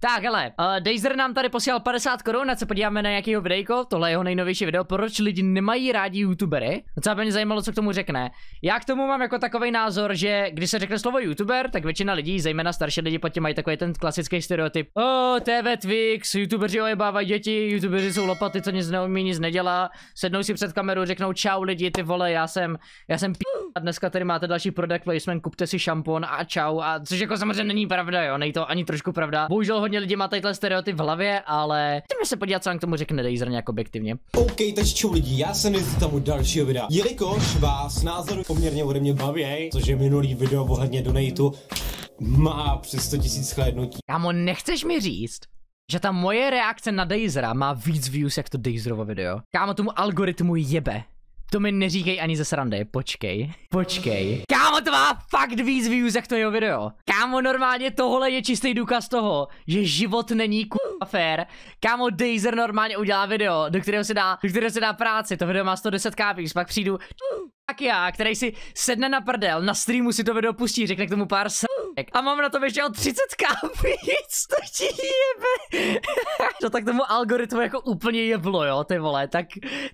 Tak, hele, uh, Dazer nám tady posílal 50 korun, ať se podíváme na nějakého videjko, tohle je jeho nejnovější video, proč lidi nemají rádi youtubery. Docela by mě zajímalo, co k tomu řekne. Já k tomu mám jako takový názor, že když se řekne slovo youtuber, tak většina lidí, zejména starší lidi, pod tím mají takový ten klasický stereotyp. O, TV Twix, youtubeři ojebávají děti, youtubeři jsou lopaty, co nic neumí, nic nedělá, sednou si před kameru, řeknou čau lidi, ty vole, já jsem, já jsem p... a dneska tady máte další product placement, kupte si šampon a čau, a což jako samozřejmě není pravda, jo, není to ani trošku pravda. Bohužel hodně lidí má tadyhle stereotyp v hlavě, ale jdeme se podívat, co nám k tomu řekne Dazer nějak objektivně. OK, takže čau lidi, já jsem z tomu dalšího videa. Jelikož vás názory poměrně ode mě baví, což je minulý video ohledně donatu, má přes 100 000 shlédnutí. Kámo, nechceš mi říct, že ta moje reakce na Dazera má víc views jak to Dazerovo video. Kámo, tomu algoritmu jebe. To mi neříkej ani ze srandy, počkej. Počkej. Kámo, to má fakt víc views jak to jeho video. Kámo, normálně tohle je čistý důkaz toho, že život není k***a fair. Kámo, Dazer normálně udělá video, do kterého se dá, do kterého se dá práci. To video má 110 kp, pak přijdu tak já, který si sedne na prdel, na streamu si to video pustí, řekne k tomu pár s***ek. A mám na to ještě o 30 víc, to ti jebe. to tak tomu algoritmu jako úplně jeblo, jo, ty vole, tak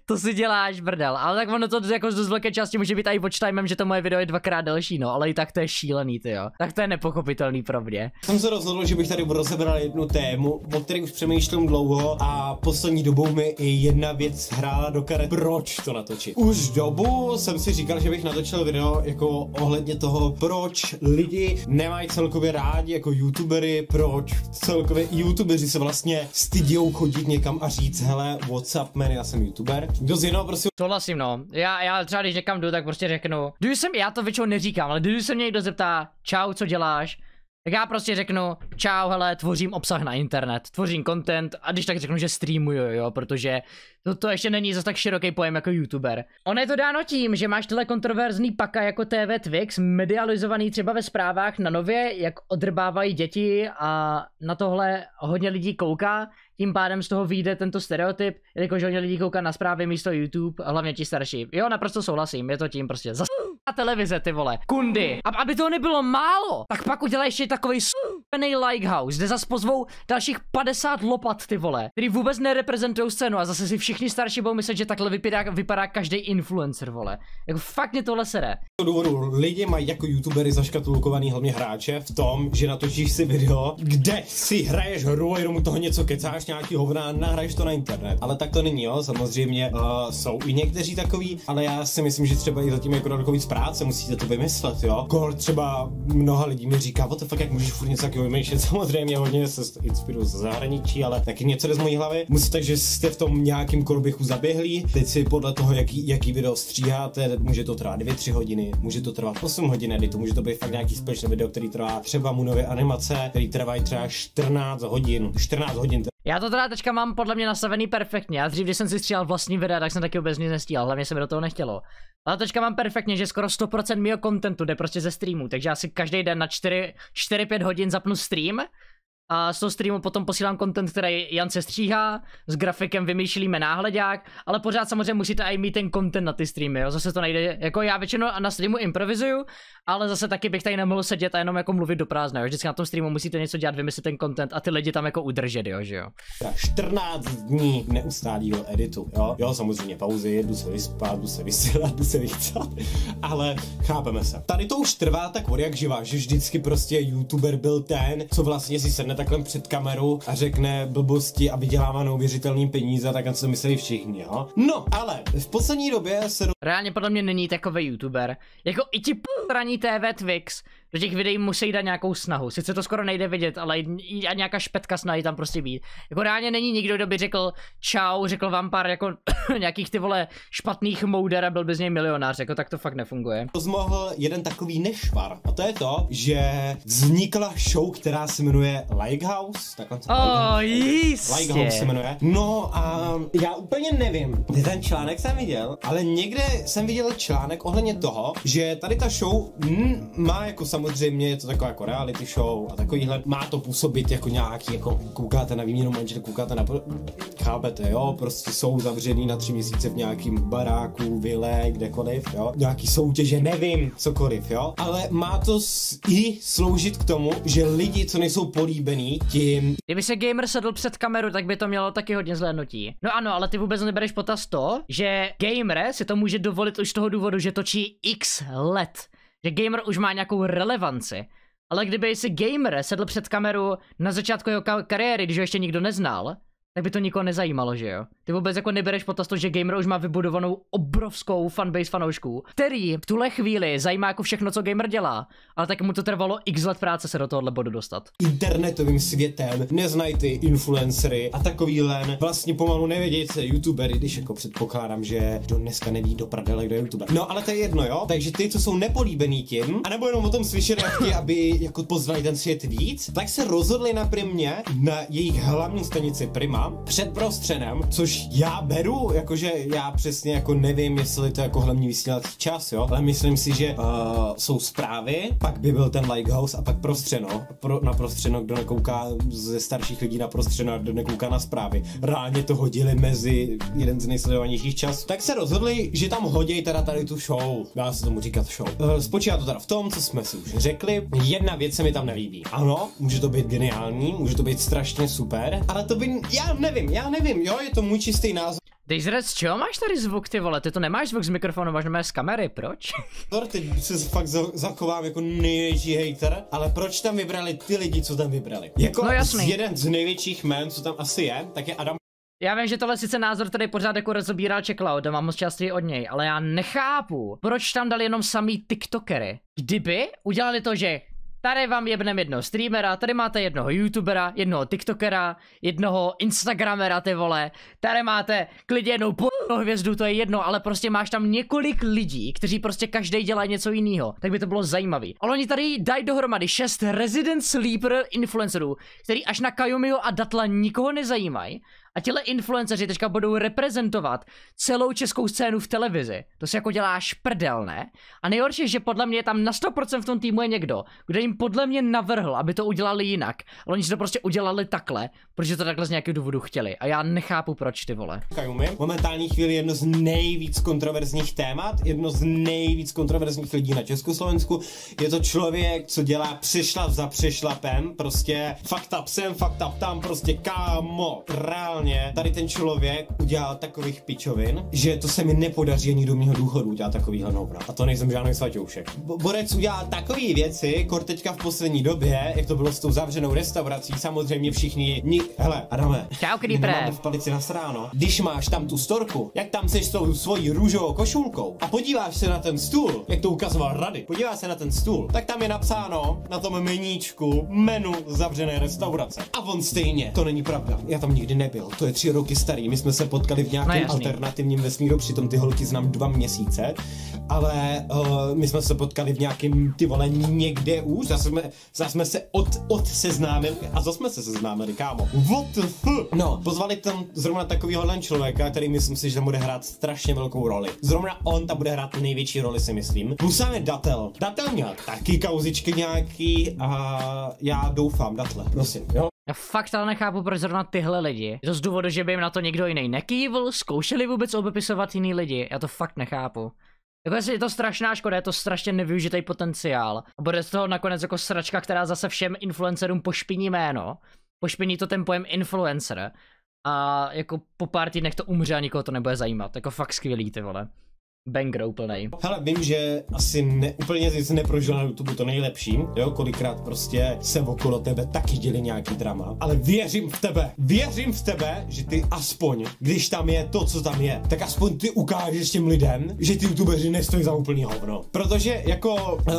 to si děláš brdel. Ale tak ono to jako z velké části může být i watch timem, že to moje video je dvakrát delší, no, ale i tak to je šílený, ty jo. Tak to je nepochopitelný pro mě. Jsem se rozhodl, že bych tady rozebral jednu tému, o které už přemýšlím dlouho a poslední dobou mi i jedna věc hrála do karet. Proč to natočit? Už dobu jsem si říkal, že bych natočil video jako ohledně toho, proč lidi nemají celkově rádi jako youtubery, proč celkově youtubeři se vlastně stydějí chodit někam a říct, hele, what's up man, já jsem youtuber. Kdo z jednoho prostě Souhlasím, no. Já, já třeba když někam jdu, tak prostě řeknu, když jsem, já to většinou neříkám, ale když se mě někdo zeptá, čau, co děláš, tak já prostě řeknu, čau, hele, tvořím obsah na internet, tvořím content a když tak řeknu, že streamuju, jo, protože to, to ještě není zase tak široký pojem jako youtuber. Ono je to dáno tím, že máš tyhle kontroverzní paka jako TV Twix, medializovaný třeba ve zprávách na nově, jak odrbávají děti a na tohle hodně lidí kouká, tím pádem z toho vyjde tento stereotyp, jelikož hodně lidí kouká na zprávy místo YouTube, a hlavně ti starší. Jo, naprosto souhlasím, je to tím prostě zas televize, ty vole. Kundy. A aby toho nebylo málo, tak pak udělej ještě takový s***ný Lighthouse, kde zas pozvou dalších 50 lopat, ty vole, který vůbec nereprezentují scénu a zase si všichni starší budou myslet, že takhle vypadá, vypadá každý influencer, vole. Jako fakt mě tohle sere. Z důvodu lidi mají jako youtubery zaškatulkovaný hlavně hráče v tom, že natočíš si video, kde si hraješ hru a jenom toho něco kecáš, nějaký hovna a nahraješ to na internet. Ale tak to není, jo, samozřejmě uh, jsou i někteří takový, ale já si myslím, že třeba i zatím jako daleko víc práce musíte to vymyslet, jo. Kol třeba mnoha lidí mi říká, what the fuck, jak můžeš furt něco takového vymýšlet, samozřejmě hodně se inspiruju ze zahraničí, ale taky něco jde z mojí hlavy. Musíte, že jste v tom nějakým koloběhu zaběhlí, teď si podle toho, jaký, jaký video stříháte, může to trvat 2-3 hodiny, může to trvat 8 hodin editu, může to být fakt nějaký special video, který trvá třeba mu nové animace, který trvají třeba 14 hodin, 14 hodin já to teda teďka mám podle mě nastavený perfektně. Já dřív, když jsem si stříhal vlastní videa, tak jsem taky vůbec nic nestíhal, hlavně se mi do toho nechtělo. Ale teďka mám perfektně, že skoro 100% mého kontentu jde prostě ze streamu, takže já si každý den na 4-5 hodin zapnu stream a z toho streamu potom posílám content, který Jan se stříhá, s grafikem vymýšlíme náhledák, ale pořád samozřejmě musíte i mít ten content na ty streamy, jo, zase to nejde, jako já většinou na streamu improvizuju, ale zase taky bych tady nemohl sedět a jenom jako mluvit do prázdna, jo, vždycky na tom streamu musíte něco dělat, vymyslet ten content a ty lidi tam jako udržet, jo, že jo. 14 dní neustálého editu, jo, jo, samozřejmě pauzy, jdu se vyspat, jdu se vysílat, jdu se vycat, ale chápeme se. Tady to už trvá tak jak živá, že vždycky prostě youtuber byl ten, co vlastně si sedne takhle před kameru a řekne blbosti a vydělává neuvěřitelný peníze, tak na co myslí všichni, jo? No, ale v poslední době se... Reálně podle mě není takový youtuber. Jako i ti p***raní TV Twix, do těch videí musí dát nějakou snahu. Sice to skoro nejde vidět, ale a nějaká špetka snahy tam prostě být. Jako reálně není nikdo, kdo by řekl čau, řekl vám pár jako nějakých ty vole špatných mouder a byl by z něj milionář, jako tak to fakt nefunguje. Zmohl jeden takový nešvar a to je to, že vznikla show, která se jmenuje Lighthouse. Takhle se oh, jistě. Lighthouse se jmenuje. No a já úplně nevím, kde ten článek jsem viděl, ale někde jsem viděl článek ohledně toho, že tady ta show mm, má jako samozřejmě samozřejmě je to taková jako reality show a takovýhle, má to působit jako nějaký, jako koukáte na výměnu manžel, koukáte na, chápete, jo, prostě jsou zavřený na tři měsíce v nějakým baráku, vile, kdekoliv, jo, nějaký soutěže, nevím, cokoliv, jo, ale má to i sloužit k tomu, že lidi, co nejsou políbený tím, Kdyby se gamer sedl před kameru, tak by to mělo taky hodně zhlédnutí. No ano, ale ty vůbec nebereš potaz to, že gamer si to může dovolit už z toho důvodu, že točí x let. Že gamer už má nějakou relevanci. Ale kdyby si gamer sedl před kameru na začátku jeho ka- kariéry, když ho ještě nikdo neznal, tak by to nikoho nezajímalo, že jo? Ty vůbec jako nebereš potaz to, že gamer už má vybudovanou obrovskou fanbase fanoušků, který v tuhle chvíli zajímá jako všechno, co gamer dělá, ale tak mu to trvalo x let práce se do tohohle bodu dostat. internetovým světem, neznají ty influencery a takový len vlastně pomalu nevědějí, je youtubery, když jako předpokládám, že do dneska neví do prdele, kdo je youtuber. No ale to je jedno, jo? Takže ty, co jsou nepolíbený tím, anebo jenom o tom slyšeli aby jako poznali ten svět víc, tak se rozhodli na primě na jejich hlavní stanici Prima před prostřenem, což já beru, jakože já přesně jako nevím, jestli to jako hlavní vysílací čas, jo, ale myslím si, že uh, jsou zprávy, pak by byl ten Lighthouse a pak prostřeno. Pro, na prostřeno, kdo nekouká ze starších lidí na prostřeno kdo nekouká na zprávy. Reálně to hodili mezi jeden z nejsledovanějších časů. Tak se rozhodli, že tam hodí teda tady tu show. Dá se tomu říkat show. Uh, spočívá to teda v tom, co jsme si už řekli. Jedna věc se mi tam nelíbí. Ano, může to být geniální, může to být strašně super, ale to by, já nevím, já nevím, jo, je to můj čistý názor. Dejzrec, z čeho máš tady zvuk, ty vole? Ty to nemáš zvuk z mikrofonu, máš z kamery, proč? Teď se fakt za- zachovám jako největší hater, ale proč tam vybrali ty lidi, co tam vybrali? Jako No jasný. jeden z největších jmen, co tam asi je, tak je Adam Já vím, že tohle sice názor, který pořád jako rozobíral Checkloud a mám moc části od něj, ale já nechápu, proč tam dali jenom samý TikTokery. Kdyby udělali to, že tady vám jebnem jednoho streamera, tady máte jednoho youtubera, jednoho tiktokera, jednoho instagramera, ty vole, tady máte klidně jednou porno hvězdu, to je jedno, ale prostě máš tam několik lidí, kteří prostě každý dělá něco jiného, tak by to bylo zajímavý. Ale oni tady dají dohromady šest Resident Sleeper influencerů, který až na Kayumio a Datla nikoho nezajímají, a těle influenceři teďka budou reprezentovat celou českou scénu v televizi. To si jako děláš prdel, ne? A nejhorší je, že podle mě tam na 100% v tom týmu je někdo, kdo jim podle mě navrhl, aby to udělali jinak. Ale oni si to prostě udělali takhle, protože to takhle z nějakého důvodu chtěli. A já nechápu proč ty vole. Kajumi. Momentální chvíli jedno z nejvíc kontroverzních témat, jedno z nejvíc kontroverzních lidí na Československu. Je to člověk, co dělá přešlap za přešlapem, prostě fakt up sem, fakt up tam, prostě kámo, reálně. Tady ten člověk udělal takových pičovin, že to se mi nepodaří ani do mého důchodu udělat takovýhle novna. A to nejsem žádný svaťoušek. Bo- Borec udělal takové věci, kor teďka v poslední době, jak to bylo s tou zavřenou restaurací, samozřejmě všichni, ni- hele, Adame, Čau, nemáme v palici nasráno. Když máš tam tu storku, jak tam seš s tou svojí růžovou košulkou a podíváš se na ten stůl, jak to ukazoval Rady, podíváš se na ten stůl, tak tam je napsáno na tom meníčku menu zavřené restaurace. A on stejně. To není pravda. Já tam nikdy nebyl. To je tři roky starý. My jsme se potkali v nějakém No alternativním vesmíru, přitom ty holky znám dva měsíce. Ale uh, my jsme se potkali v nějakém ty vole někde už. Zase jsme, zase jsme se od, od seznámili a zase jsme se seznámili, kámo. What the fuck? No, pozvali tam zrovna takovýhle člověka, který myslím si, že tam bude hrát strašně velkou roli. Zrovna on tam bude hrát největší roli, si myslím. Plus je Datel. Datel měl taky kauzičky nějaký a já doufám, Datle, prosím, jo? Já fakt ale nechápu, proč zrovna tyhle lidi. Je to z důvodu, že by jim na to někdo jiný nekývl, zkoušeli vůbec obepisovat jiný lidi. Já to fakt nechápu. Jako je to strašná škoda, je to strašně nevyužitý potenciál. A bude z toho nakonec jako sračka, která zase všem influencerům pošpiní jméno. Pošpiní to ten pojem influencer. A jako po pár týdnech to umře a nikoho to nebude zajímat. Jako fakt skvělý ty vole. Banger úplnej. Hele, vím, že asi ne, úplně jsi neprožil na YouTube to nejlepší, jo, kolikrát prostě se okolo tebe taky děli nějaký drama, ale věřím v tebe, věřím v tebe, že ty aspoň, když tam je to, co tam je, tak aspoň ty ukážeš těm lidem, že ty youtubeři nestojí za úplný hovno. Protože jako, uh,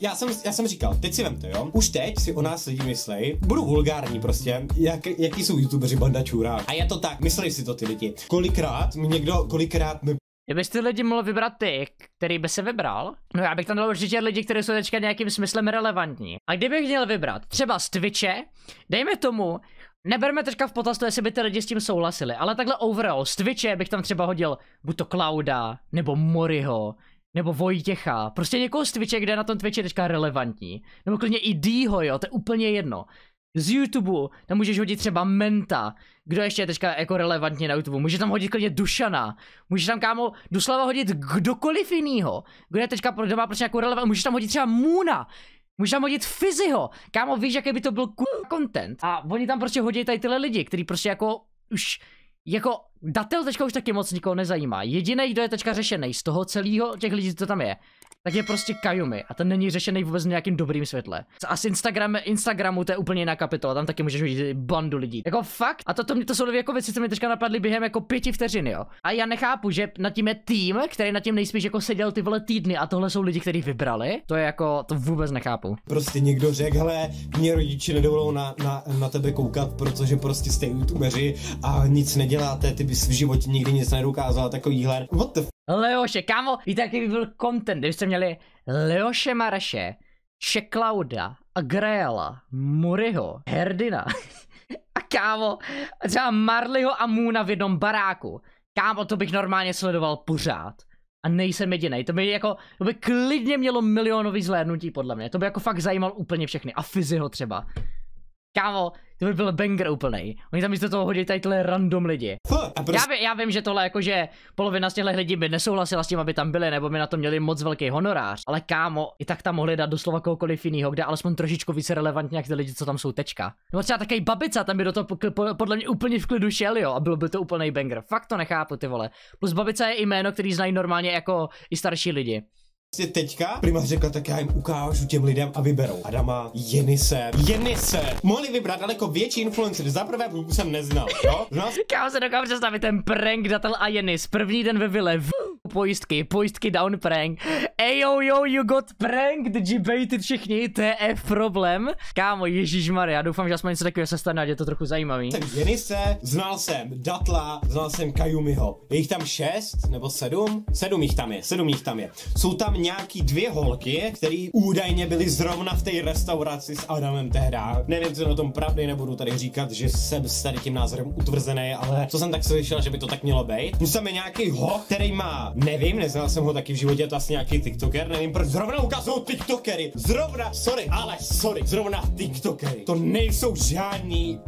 já, jsem, já jsem říkal, teď si vemte, jo, už teď si o nás lidi myslej, budu vulgární prostě, jak, jaký jsou youtubeři banda čůra. A je to tak, myslej si to ty lidi. Kolikrát mi někdo, kolikrát mi Kdybys ty lidi mohl vybrat ty, který by se vybral, no já bych tam dal určitě lidi, kteří jsou teďka nějakým smyslem relevantní. A kdybych měl vybrat třeba z Twitche, dejme tomu, neberme teďka v potaz to, jestli by ty lidi s tím souhlasili, ale takhle overall, z Twitche bych tam třeba hodil buď to Clouda, nebo Moriho, nebo Vojtěcha, prostě někoho z Twitche, kde je na tom Twitchi teďka relevantní, nebo klidně i Dýho, jo, to je úplně jedno. Z YouTube, tam můžeš hodit třeba Menta, kdo ještě je teďka jako relevantní na YouTube, může tam hodit klidně Dušana, můžeš tam kámo doslova hodit kdokoliv jinýho, kdo je teďka, kdo má prostě nějakou relevant, můžeš tam hodit třeba Moona, Můžeš tam hodit Fiziho. Kámo, víš, jaký by to byl content. A oni tam prostě hodí tady tyhle lidi, kteří prostě jako už jako datel teďka už taky moc nikoho nezajímá. Jediný, kdo je teďka řešený z toho celého těch lidí, co tam je, tak je prostě Kajumi a ten není řešený vůbec nějakým dobrým světle. A s Instagram, Instagramu to je úplně jiná kapitola, tam taky můžeš vidět bandu lidí. Jako fakt, a to, to, to jsou jako věci, co mi teďka napadly během jako pěti vteřin, jo. A já nechápu, že nad tím je tým, který nad tím nejspíš jako seděl ty vole týdny a tohle jsou lidi, kteří vybrali. To je jako, to vůbec nechápu. Prostě někdo řekl, hele, mě rodiče nedovolou na, na, na tebe koukat, protože prostě jste youtubeři a nic neděláte, ty bys v životě nikdy nic nedokázala, takovýhle. What the Leoše, kámo, víte, jaký by byl content, kdybyste měli Leoše Maraše, Šeklauda, Agreela, Muriho, Herdina a kámo, třeba Marliho a Moona v jednom baráku. Kámo, to bych normálně sledoval pořád. A nejsem jediný. To by jako, to by klidně mělo milionový zhlédnutí podle mě. To by jako fakt zajímal úplně všechny. A Fiziho třeba. Kámo, to by byl banger úplný. Oni tam místo toho hodí tady tyhle random lidi. Prostě... Já, já vím, že tohle jakože polovina z těchto lidí by nesouhlasila s tím, aby tam byli, nebo by na to měli moc velký honorář. Ale kámo, i tak tam mohli dát doslova kohokoliv jiného, kde alespoň trošičku více relevantní jak ty lidi, co tam jsou tečka. Nebo třeba takový babica, tam by do toho podle mě úplně v klidu šel, jo, a bylo by to úplný banger. Fakt to nechápu, ty vole. Plus babica je jméno, který znají normálně jako i starší lidi. Prostě teďka prima řekla, tak já jim ukážu těm lidem a vyberou. Adama, Jenise, Jenise. Mohli vybrat daleko větší influencery. Za prvé jsem neznal, jo? Znal... Kámo se dokážu představit ten prank Datel a Jenis. První den ve vile. V... Pojistky, pojistky down prank. Ej yo yo, you got pranked, debated všichni, TF problém. Kámo, Ježíš já doufám, že aspoň něco takového se stane, je to trochu zajímavý. Jsem Jenise, znal jsem Datla, znal jsem Kajumiho. Je jich tam šest nebo sedm? Sedm jich tam je, sedm jich tam je. Jsou tam nějaký dvě holky, které údajně byly zrovna v té restauraci s Adamem tehda. Nevím, co na tom pravdy, nebudu tady říkat, že jsem s tady tím názorem utvrzený, ale co jsem tak slyšel, že by to tak mělo být. Tam je nějaký ho, který má, nevím, neznal jsem ho taky v životě, to asi nějaký TikToker, nevím, proč zrovna ukazují TikTokery. Zrovna, sorry, ale sorry, zrovna TikTokery. To nejsou žádný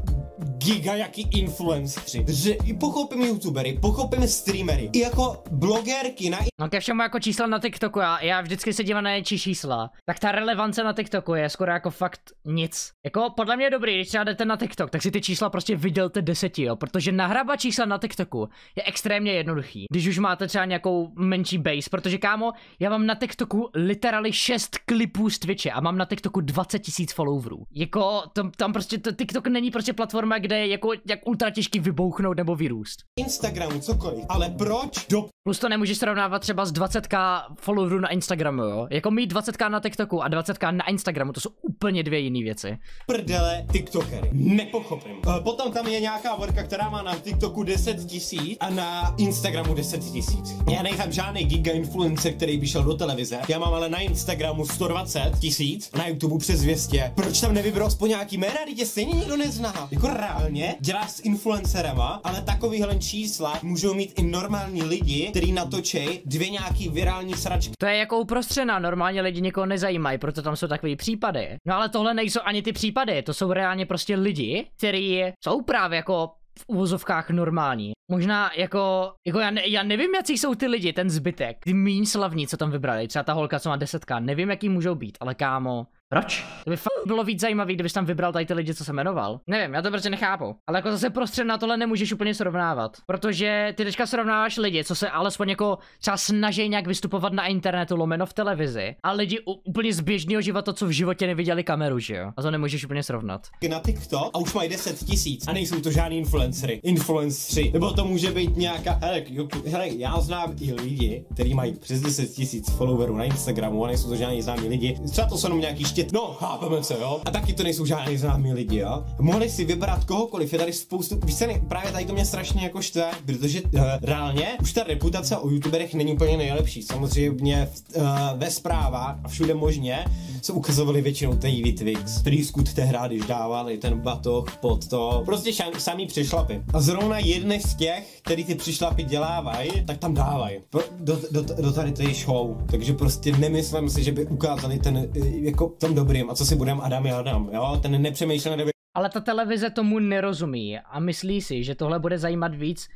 giga jaký influenceri. Že i pochopím youtubery, pochopím streamery, i jako blogerky na... No ke všemu jako čísla na TikToku, já, já vždycky se dívám na něčí čísla, tak ta relevance na TikToku je skoro jako fakt nic. Jako podle mě je dobrý, když třeba jdete na TikTok, tak si ty čísla prostě vydělte deseti, jo, protože nahrabat čísla na TikToku je extrémně jednoduchý, když už máte třeba nějakou menší base, protože kámo, já mám na TikToku literally 6 klipů z Twitche a mám na TikToku 20 tisíc followerů. Jako, tam, tam prostě, to, TikTok není prostě platforma, kde je jako jak ultra těžký vybouchnout nebo vyrůst. Instagramu, cokoliv, ale proč do Plus to nemůžeš srovnávat třeba s 20k followerů na Instagramu, jo? Jako mít 20k na TikToku a 20k na Instagramu, to jsou úplně dvě jiné věci. Prdele TikTokery. Nepochopím. Uh, potom tam je nějaká vorka, která má na TikToku 10 tisíc a na Instagramu 10 tisíc. Já nejsem žádný giga influencer, který by šel do televize. Já mám ale na Instagramu 120 tisíc, na YouTube přes 200. Proč tam nevybral aspoň nějaký jména, když stejně nikdo nezná? Jako reálně děláš s influencerema, ale takovýhle čísla můžou mít i normální lidi, který natočej dvě nějaký virální sračky. To je jako uprostřená, normálně lidi někoho nezajímají, proto tam jsou takový případy. No ale tohle nejsou ani ty případy, to jsou reálně prostě lidi, kteří jsou právě jako v uvozovkách normální. Možná jako, jako já, ne, já nevím, jaký jsou ty lidi, ten zbytek, ty méně slavní, co tam vybrali, třeba ta holka, co má desetka, nevím, jaký můžou být, ale kámo, proč? To by fakt bylo víc zajímavý, kdybys tam vybral tady ty lidi, co se jmenoval. Nevím, já to prostě nechápu. Ale jako zase prostřed na tohle nemůžeš úplně srovnávat. Protože ty teďka srovnáváš lidi, co se alespoň jako třeba snaží nějak vystupovat na internetu, lomeno v televizi. A lidi u, úplně z běžného života, co v životě neviděli kameru, že jo? A to nemůžeš úplně srovnat. Na TikTok a už mají 10 tisíc a nejsou to žádný influencery. Influenceri. Nebo to může být nějaká. Hele, hele já znám i lidi, kteří mají přes 10 tisíc followerů na Instagramu a nejsou to žádný známí lidi. Třeba to jsou jenom nějaký prostě, no, chápeme se, jo. A taky to nejsou žádný známí lidi, jo. Mohli si vybrat kohokoliv, je tady spoustu, víš se, právě tady to mě strašně jako štve, protože uh, reálně už ta reputace o youtuberech není úplně nejlepší. Samozřejmě uh, ve zprávách a všude možně se ukazovali většinou ten Twix, který skut tehdy, když dávali ten batoh pod to, prostě šan, samý přišlapy. A zrovna jedny z těch, který ty přišlapy dělávají, tak tam dávají. Do, do, do tady té show. Takže prostě nemyslím si, že by ukázali ten, jako tom dobrým. A co si budem Adam a Adam, jo? Ten nepřemýšlený ale ta televize tomu nerozumí a myslí si, že tohle bude zajímat víc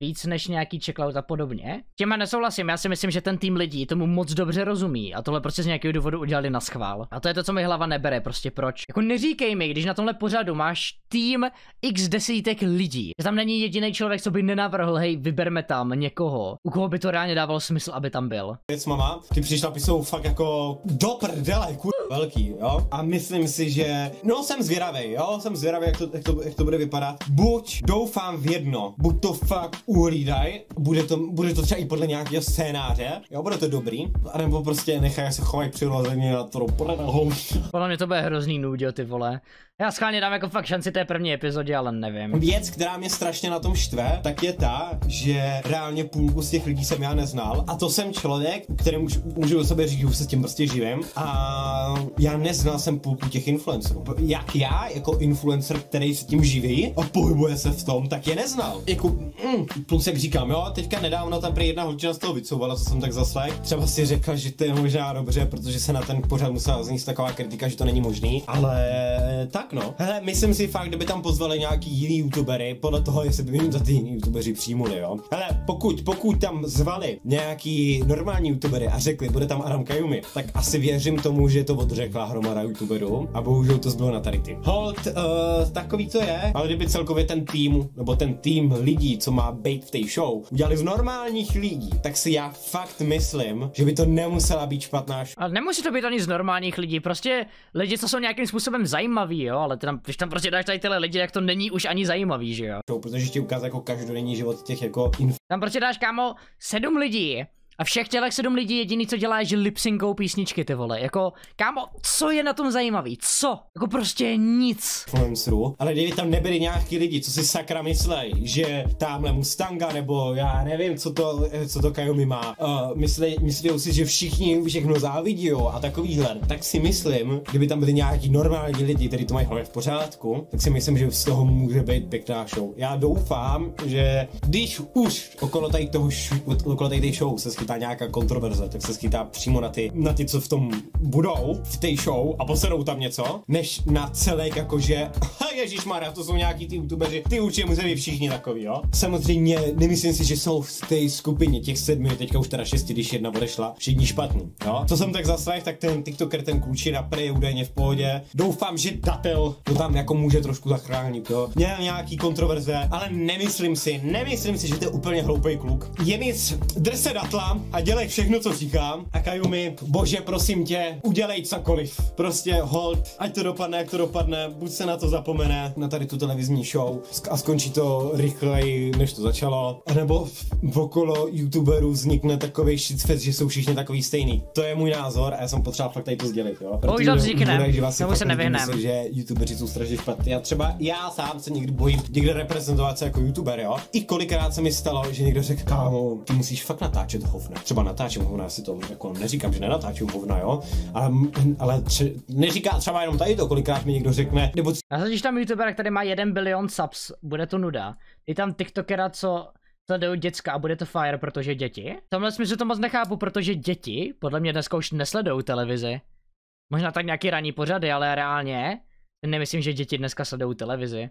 víc než nějaký checkout a podobně. Těma nesouhlasím, já si myslím, že ten tým lidí tomu moc dobře rozumí a tohle prostě z nějakého důvodu udělali na schvál. A to je to, co mi hlava nebere, prostě proč. Jako neříkej mi, když na tomhle pořadu máš tým x desítek lidí, že tam není jediný člověk, co by nenavrhl, hej, vyberme tam někoho, u koho by to reálně dávalo smysl, aby tam byl. Věc mama, ty přišlapy jsou fakt jako do prdele, kur velký, jo. A myslím si, že, no jsem zvědavý, jo, jsem zvědavý, jak to, jak to, jak to bude vypadat. Buď doufám v jedno, buď to fakt uhlídaj, bude to, bude to třeba i podle nějakého scénáře, jo, bude to dobrý, anebo prostě nechaj se chovají přirozeně a to prdel. Podle mě to bude hrozný nůďo, ty vole. Já schválně dám jako fakt šanci té první epizodě, ale nevím. Věc, která mě strašně na tom štve, tak je ta, že reálně půlku z těch lidí jsem já neznal. A to jsem člověk, který můžu, můžu o sobě říct, že už se s tím prostě živím. A já neznal jsem půlku těch influencerů. Jak já, jako influencer, který se tím živí a pohybuje se v tom, tak je neznal. Jako, mm, plus jak říkám, jo, teďka nedávno tam prý jedna holčina z toho vycouvala, co jsem tak zaslech. Třeba si řekla, že to je možná dobře, protože se na ten pořad musela znít taková kritika, že to není možný. Ale tak tak no. Hele, myslím si fakt, kdyby tam pozvali nějaký jiný youtubery, podle toho, jestli by jim za ty jiný youtubeři přijmuli, jo. Hele, pokud, pokud tam zvali nějaký normální youtubery a řekli, bude tam Adam Kajumi, tak asi věřím tomu, že to odřekla hromada youtuberů a bohužel to zbylo na tady ty. Hold, uh, takový to je, ale kdyby celkově ten tým, nebo ten tým lidí, co má být v té show, udělali z normálních lidí, tak si já fakt myslím, že by to nemusela být špatná show. Ale nemusí to být ani z normálních lidí, prostě lidi, co jsou nějakým způsobem zajímaví, jo, ale tam, když tam prostě dáš tady tyhle lidi, tak to není už ani zajímavý, že jo. Protože ti ukázat jako každodenní život těch jako inf- Tam prostě dáš, kámo, sedm lidí, a všech těch sedm lidí jediný, co dělá, je, že lipsinkou písničky, ty vole. Jako, kámo, co je na tom zajímavý? Co? Jako prostě nic. Influencerů. Ale kdyby tam nebyli nějaký lidi, co si sakra myslej, že tamhle Mustanga, nebo já nevím, co to, co to Kajomi má, uh, myslej, myslí si, že všichni všechno závidí a takovýhle, tak si myslím, kdyby tam byli nějaký normální lidi, kteří to mají hlavně v pořádku, tak si myslím, že z toho může být pěkná show. Já doufám, že když už okolo tady toho, okolo tady show se schytá nějaká kontroverze, tak se schytá přímo na ty, na ty, co v tom budou, v té show a posedou tam něco, než na celé jakože, Ježíš Maria, to jsou nějaký ty youtubeři, ty určitě být všichni takový, jo. Samozřejmě nemyslím si, že jsou v té skupině těch sedmi, teďka už teda šesti, když jedna odešla, všichni špatný, jo. Co jsem tak zaslech, tak ten TikToker, ten klučina, prý je údajně v pohodě. Doufám, že Datel to tam jako může trošku zachránit, jo. Měl nějaký kontroverze, ale nemyslím si, nemyslím si, že to je úplně hloupý kluk. Je nic, drse Datla a dělej všechno, co říkám. A Kajumi, bože, prosím tě, udělej cokoliv. Prostě hold, ať to dopadne, jak to dopadne, buď se na to zapomene, na tady tu televizní show a skončí to rychleji, než to začalo. A nebo v okolo youtuberů vznikne takový shitfest, že jsou všichni takový stejný. To je můj názor a já jsem potřeba fakt tady to sdělit, jo. Bohužel vznikne, nebo se nevyhneme. že youtubeři jsou strašně špatní. Já třeba, já sám se někdy bojím někde reprezentovat se jako youtuber, jo. I kolikrát se mi stalo, že někdo řekl, kámo, ty musíš fakt natáčet hovna třeba natáčím hovna, já si to jako neříkám, že nenatáčím hovna, jo, ale, ale tře, neříká třeba jenom tady to, kolikrát mi někdo řekne, nebo... Já když tam youtuber, který má 1 bilion subs, bude to nuda. Je tam tiktokera, co sledují děcka a bude to fire, protože děti. V tomhle smyslu to moc nechápu, protože děti, podle mě dneska už nesledují televizi. Možná tak nějaký ranní pořady, ale reálně nemyslím, že děti dneska sledují televizi.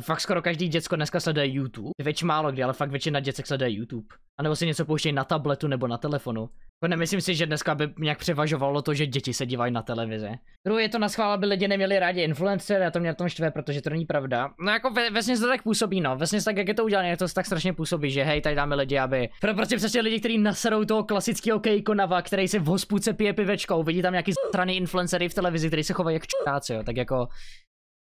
Fakt skoro každý děcko dneska sleduje YouTube. Věč málo kdy, ale fakt většina děcek sleduje YouTube. A nebo si něco pouštějí na tabletu nebo na telefonu. Jako nemyslím si, že dneska by nějak převažovalo to, že děti se dívají na televizi. Druhý je to na schvál, aby lidi neměli rádi influencer, a to mě na tom štve, protože to není pravda. No jako ve, vesně to tak působí, no. Vesně tak, jak je to udělané, to tak strašně působí, že hej, tady dáme lidi, aby. Pro prostě přesně lidi, kteří naserou toho klasického kejkonava, který si v hospůdce pije pivečkou, vidí tam nějaký strany influencery v televizi, který se chovají jak čuráci, jo. Tak jako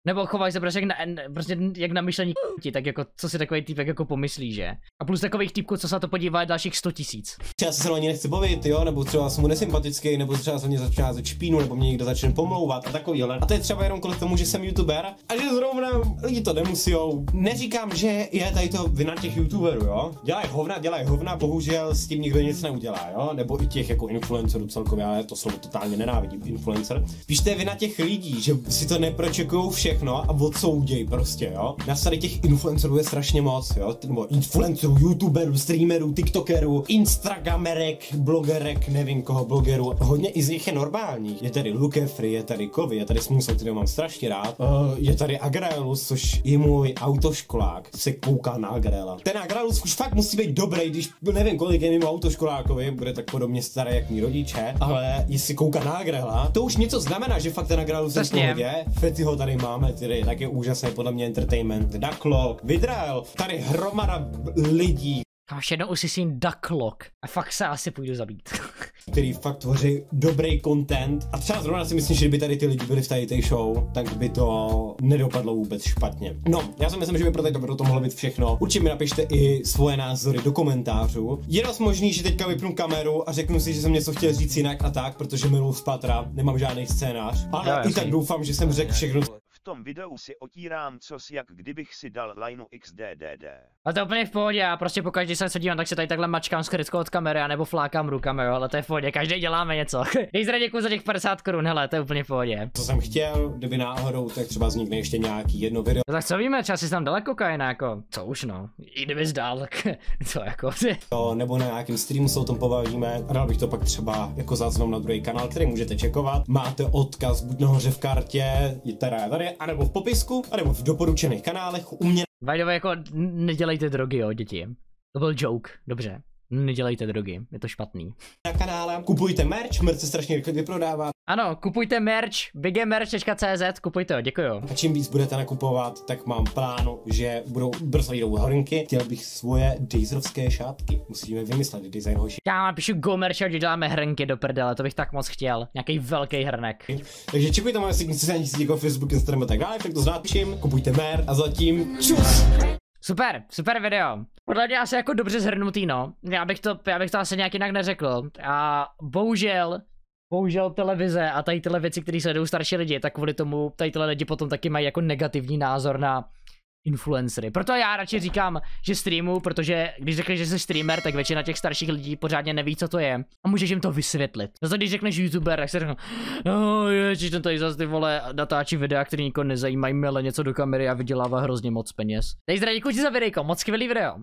Nebo chovají se prostě jak na, prostě jak na myšlení k***ti, tak jako, co si takový typek jako pomyslí, že? A plus takových typků, co se to podívá, dalších 100 tisíc. Třeba se ani nechci bavit, jo, nebo třeba jsem mu nesympatický, nebo třeba se mě začíná ze špínu, nebo mě někdo začne pomlouvat a takovýhle. A to je třeba jenom kvůli tomu, že jsem youtuber a že zrovna lidi to nemusijou. Neříkám, že je tady to vina těch youtuberů, jo. Dělají hovna, dělají hovna, bohužel s tím nikdo nic neudělá, jo. Nebo i těch jako influencerů celkově, ale to slovo totálně nenávidím, influencer. Je vina těch lidí, že si to nepročekují všechno a odsouděj prostě, jo. Na tady těch influencerů je strašně moc, jo. Nebo influencerů, youtuberů, streamerů, tiktokerů, instagramerek, blogerek, nevím koho, blogerů. Hodně i z nich je normálních. Je tady Lukefry, je tady Kovy, je tady Smoosa, který mám strašně rád. Uh, je tady Agraelus, což je můj autoškolák. Se kouká na Agrela. Ten Agraelus už fakt musí být dobrý, když nevím kolik je mimo autoškolákovi, bude tak podobně starý jak mý rodiče, ale jestli kouká na Agrela, to už něco znamená, že fakt ten Agraelus je v pohodě. Fety ho tady máme, tedy tak je úžasný podle mě entertainment. Ducklock, Vidrel, tady hromada lidí, Káš, jednou už si syn Ducklock. A fakt se asi půjdu zabít. který fakt tvoří dobrý content. A třeba zrovna si myslím, že kdyby tady ty lidi byli v tady té show, tak by to nedopadlo vůbec špatně. No, já si myslím, že by pro teď to mohlo být všechno. Určitě mi napište i svoje názory do komentářů. Je dost možný, že teďka vypnu kameru a řeknu si, že jsem něco chtěl říct jinak a tak, protože miluji spatra, nemám žádný scénář. Ale Jo, i tak doufám, že jsem řekl všechno, tom videu si otírám cos jak kdybych si dal lineu XDDD. Ale to je úplně v pohodě, já prostě pokaždé se co dívám, tak se tady takhle mačkám skrytko od kamery, nebo flákám rukama, jo, ale to je v pohodě, každý děláme něco. Dej zde děkuji za těch 50 korun, hele, to je úplně v pohodě. co jsem chtěl, kdyby náhodou, tak třeba vznikne ještě nějaký jedno video. No tak co víme, třeba si tam daleko kajna, jako, co už no, i kdyby zdál, tak co jako, nebo na nějakém streamu se o tom pobavíme. A dal bych to pak třeba jako záznam na druhý kanál, který můžete čekovat. Máte odkaz buď nahoře v kartě, je tady, anebo v popisku, anebo v doporučených kanálech u mě way, jako, nedělejte drogy, jo, děti. To byl joke, dobře. Nedělejte drogy, je to špatný. na kanále. Kupujte merch, merch se strašně rychle vyprodává. Ano, kupujte merch, bigmerch.cz, kupujte ho, děkuju. A čím víc budete nakupovat, tak mám plánu, že budou brzo jdou horinky. Chtěl bych svoje Dazerovské šátky. Musíme vymyslet design hoši. Já napíšu go merch a děláme hrnky do prdele, to bych tak moc chtěl. Nějaký velký hrnek. Takže čekujte moje sociální sítě jako Facebook, Instagram a tak dále, tak to znát čím. Kupujte mer a zatím čus! Super, super video. Podle mě asi jako dobře zhrnutý, no. Já bych to, já bych to asi nějak jinak neřekl. A bohužel, bohužel televize a tady tyhle věci, které sledují starší lidi, tak kvůli tomu tady tyhle lidi potom taky mají jako negativní názor na influencery. Proto já radši říkám, že streamu, protože když řekneš, že jsi streamer, tak většina těch starších lidí pořádně neví, co to je. A můžeš jim to vysvětlit. Zase když řekneš youtuber, tak se řeknou, no ježiš, ten tady zase ty vole natáčí videa, který nikoho nezajímají, mele něco do kamery a vydělává hrozně moc peněz. Děkuji ti za videjko, moc skvělý video.